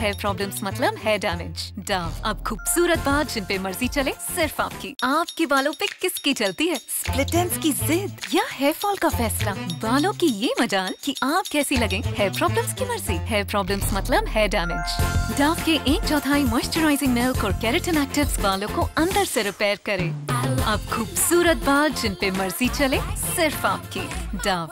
hair problems मतलब hair damage Dove अब खूबसूरत बाल जिन पे मर्ज़ी चले सिर्फ़ आपकी आपके बालों पे किसकी चलती है स्प्लिट एंड्स की जिद या हेयर फॉल का फैसला बालों की ये मजाल कि आप कैसी लगे हेयर प्रॉब्लम्स की मर्ज़ी हेयर प्रॉब्लम्स मतलब हेयर डैमेज डव के एक चौथाई मॉइस्चराइजिंग मिल्क और कैरेटिन एक्टिव बालों को अंदर ऐसी रिपेयर करे अब खूबसूरत बाल जिन पे मर्ज़ी चले सिर्फ़ आपकी डव